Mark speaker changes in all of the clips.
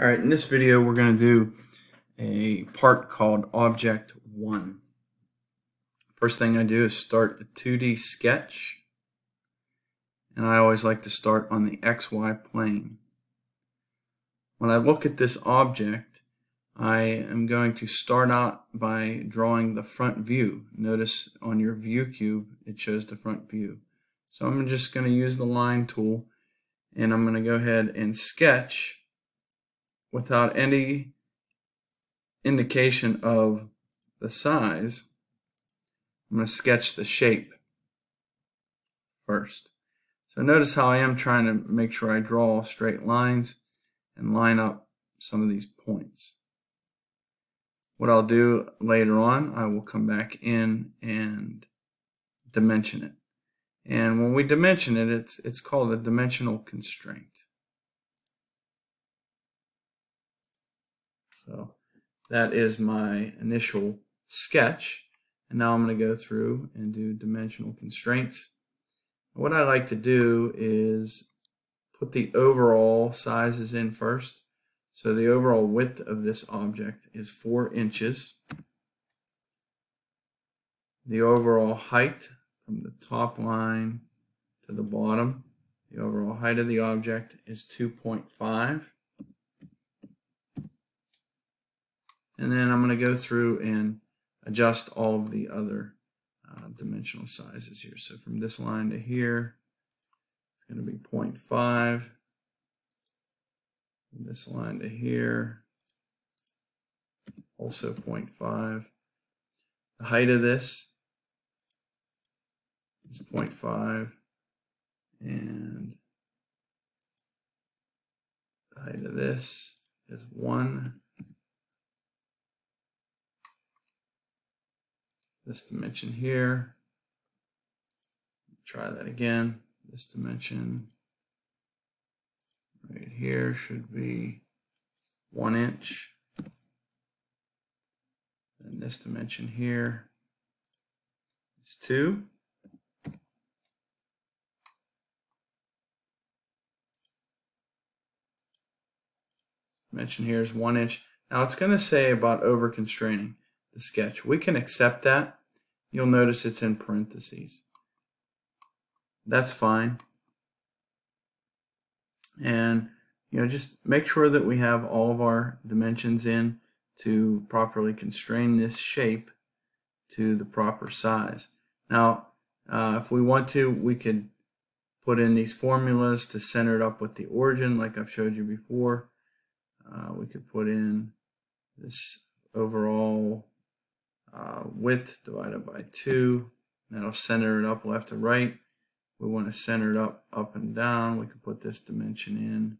Speaker 1: Alright, in this video we're going to do a part called Object 1. First thing I do is start a 2D sketch. And I always like to start on the XY plane. When I look at this object, I am going to start out by drawing the front view. Notice on your view cube it shows the front view. So I'm just going to use the line tool and I'm going to go ahead and sketch without any indication of the size, I'm going to sketch the shape first. So notice how I am trying to make sure I draw straight lines and line up some of these points. What I'll do later on, I will come back in and dimension it. And when we dimension it, it's, it's called a dimensional constraint. So that is my initial sketch. And now I'm going to go through and do dimensional constraints. What I like to do is put the overall sizes in first. So the overall width of this object is 4 inches. The overall height from the top line to the bottom, the overall height of the object is 2.5. And then I'm going to go through and adjust all of the other uh, dimensional sizes here. So from this line to here, it's going to be 0.5. From this line to here, also 0.5. The height of this is 0.5. And the height of this is 1. This dimension here. Try that again. This dimension right here should be one inch. And this dimension here is two. Dimension here is one inch. Now it's going to say about over constraining the sketch. We can accept that you'll notice it's in parentheses. That's fine. And you know, just make sure that we have all of our dimensions in to properly constrain this shape to the proper size. Now, uh, if we want to, we could put in these formulas to center it up with the origin like I've showed you before. Uh, we could put in this overall uh, width divided by 2. That'll center it up left to right. We want to center it up up and down. We can put this dimension in.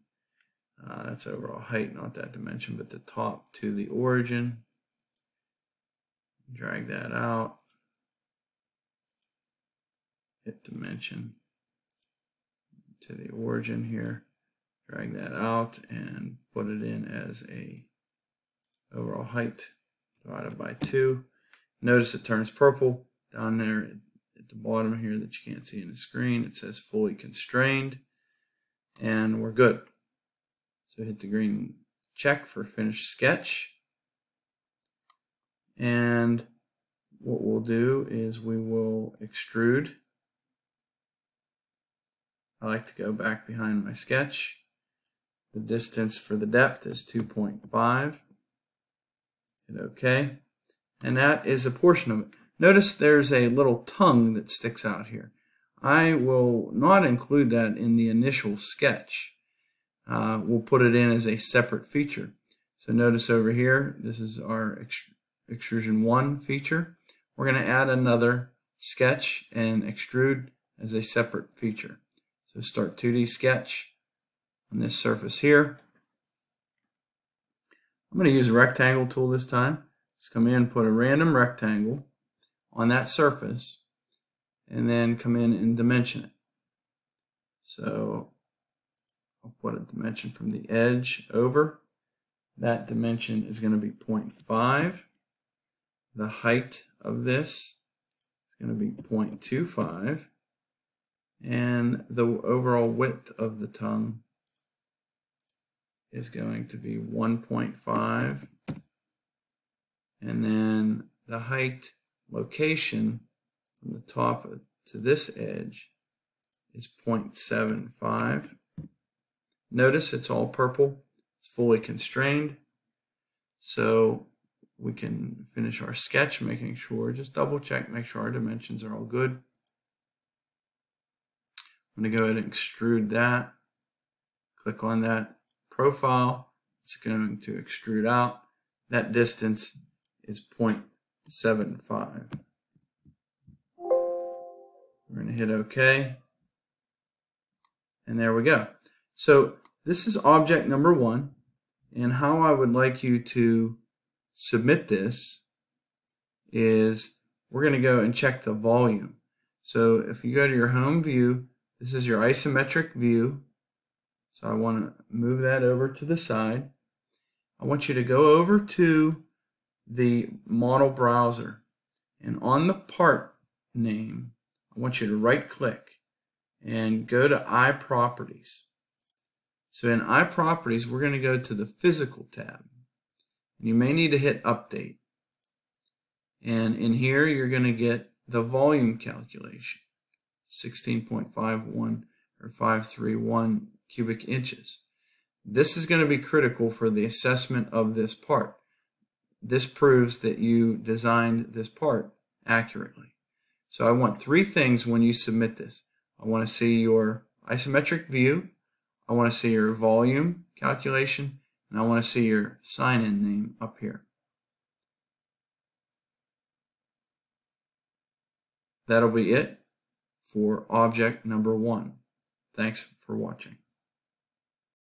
Speaker 1: Uh, that's overall height, not that dimension, but the top to the origin. Drag that out. Hit dimension to the origin here. Drag that out and put it in as a overall height divided by 2. Notice it turns purple down there at the bottom here that you can't see in the screen. It says fully constrained and we're good. So hit the green check for finished sketch. And what we'll do is we will extrude. I like to go back behind my sketch. The distance for the depth is 2.5. Hit OK and that is a portion of it. Notice there's a little tongue that sticks out here. I will not include that in the initial sketch. Uh, we'll put it in as a separate feature. So notice over here, this is our extrusion 1 feature. We're going to add another sketch and extrude as a separate feature. So start 2D sketch on this surface here. I'm going to use a rectangle tool this time. Just come in, put a random rectangle on that surface, and then come in and dimension it. So I'll put a dimension from the edge over. That dimension is going to be 0.5. The height of this is going to be 0.25. And the overall width of the tongue is going to be 1.5. And then the height location from the top to this edge is 0.75. Notice it's all purple. It's fully constrained. So we can finish our sketch, making sure, just double check, make sure our dimensions are all good. I'm going to go ahead and extrude that. Click on that profile. It's going to extrude out. That distance is 0.75. We're going to hit OK. And there we go. So this is object number one. And how I would like you to submit this is we're going to go and check the volume. So if you go to your home view, this is your isometric view. So I want to move that over to the side. I want you to go over to the model browser and on the part name, I want you to right click and go to iProperties. So in iProperties, we're going to go to the Physical tab. You may need to hit Update. And in here, you're going to get the volume calculation, 16.51 or 531 cubic inches. This is going to be critical for the assessment of this part. This proves that you designed this part accurately. So I want three things when you submit this. I want to see your isometric view, I want to see your volume calculation, and I want to see your sign-in name up here. That'll be it for object number one. Thanks for watching.